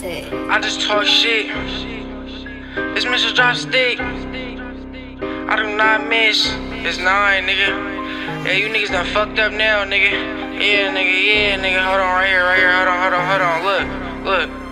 I just talk shit. It's Mr. Drop Stick. I do not miss. It's nine, nigga. Yeah, you niggas done fucked up now, nigga. Yeah, nigga, yeah, nigga. Hold on, right here, right here. Hold on, hold on, hold on. Look, look.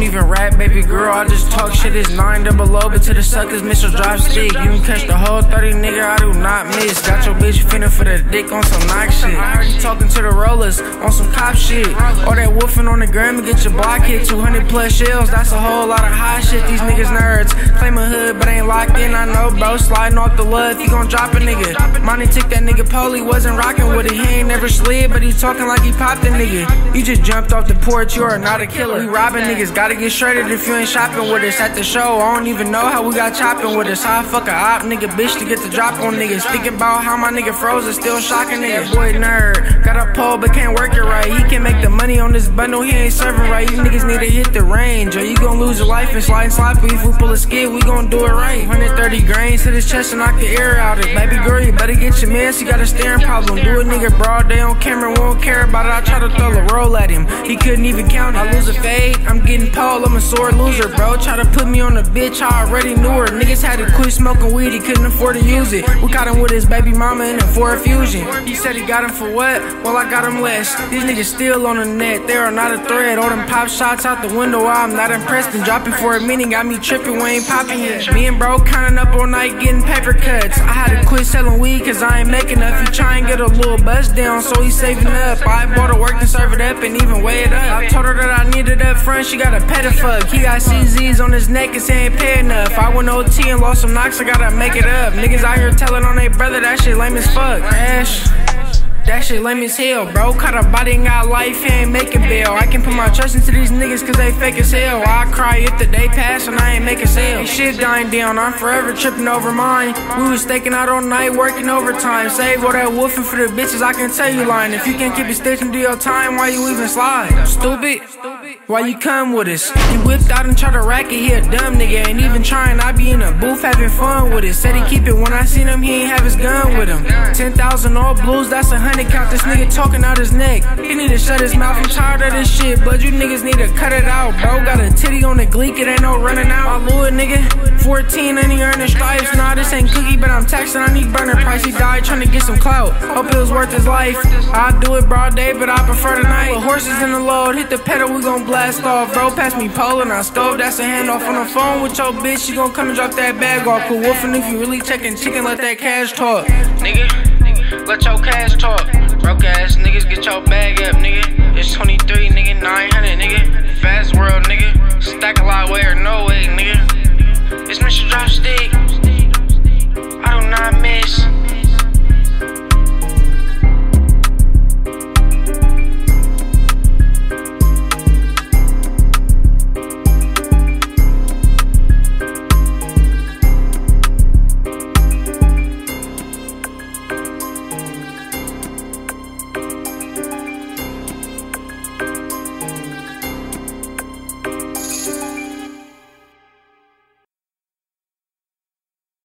Don't even rap, baby girl. I just talk shit. It's nine double O, but to the suckers, Mr. Drop Stick. You can catch the whole 30, nigga. I do not miss. Got your bitch finna for the dick on some knock shit. I already talking to the rollers on some cop shit. All that woofing on the gram and get your block hit. 200 plus shells, that's a whole lot of high shit. These niggas nerds. Claim a hood, but ain't locked in. I know, bro. Sliding off the love, he gon' drop a nigga. Money took that nigga Polly, wasn't rocking with it. He ain't never slid, but he talking like he popped a nigga. You just jumped off the porch, you are not a killer. We robbing niggas, gotta get shredded if you ain't shopping with us at the show. I don't even know how we got chopping with us. How I fuck a op nigga bitch to get the drop on niggas. Thinking about how my nigga froze is still shocking niggas. Boy nerd, got a pole but can't work it right. He can't make the money on this bundle, he ain't serving right. You niggas need to hit the range, or you gon' lose your life and slide and sloppy. If we pull a skid, we gon' do it right. 130 grains to his chest and knock the air out it. Baby girl, you better get your man, she got a staring problem. Do a nigga broad day on camera, won't care about it. I try to throw a roll at him, he couldn't even count. it. I lose a fade, I'm getting I'm a sore loser, bro. Try to put me on a bitch, I already knew her. Niggas had to quit smoking weed, he couldn't afford to use it. We caught him with his baby mama in a Ford Fusion. He said he got him for what? Well, I got him less. These niggas still on the net, they are not a threat. All them pop shots out the window, I'm not impressed. And dropping for a minute got me tripping, we ain't popping yet. Me and bro counting up all night getting paper cuts. I had to quit selling weed cause I ain't making enough. He try and get a little buzz down, so he saving up. I bought her work and serve it up and even weigh it up. I told her that I needed up front, she got a He got CZs on his neck and ain't pay enough. I went OT and lost some knocks, I gotta make it up. Niggas out here telling on their brother that shit lame as fuck. Ash. That shit lame as hell, bro. Caught a body and got life, ain't making bail. I can put my trust into these niggas cause they fake as hell. I cry if the day pass and I ain't making sale. Shit dying down, I'm forever tripping over mine. We was staking out all night, working overtime. Save all that woofing for the bitches, I can tell you lying. If you can't keep it sticking to your time, why you even slide? Stupid. Why you come with us? He whipped out and tried to rack it, he a dumb nigga. Ain't even trying, I be in a booth having fun with it. Said he keep it when I seen him, he ain't have his gun with him. 10,000 all blues, that's a hundred count. This nigga talking out his neck. He need to shut his mouth, I'm tired of this shit. But you niggas need to cut it out, bro. Got a titty on the gleek, it ain't no running out. My little nigga, 14 and he earning stripes. Nah, this ain't cookie, but I'm texting, I need burner price. He died trying to get some clout. Hope it was worth his life. I do it broad day, but I prefer the night. With horses in the load, hit the pedal, we gon' blast off. Bro, pass me pole and I stove, that's a handoff on the phone with your bitch. She gon' come and drop that bag off. Cool wolfing if you really checking chicken, let that cash talk. Nigga, let your cash talk. Broke ass niggas, get your bag up, nigga. It's 23, nigga, 900, nigga. Fast world, nigga. Stack a lot way or no way, nigga. It's Mr. Drop Stick. I do not miss.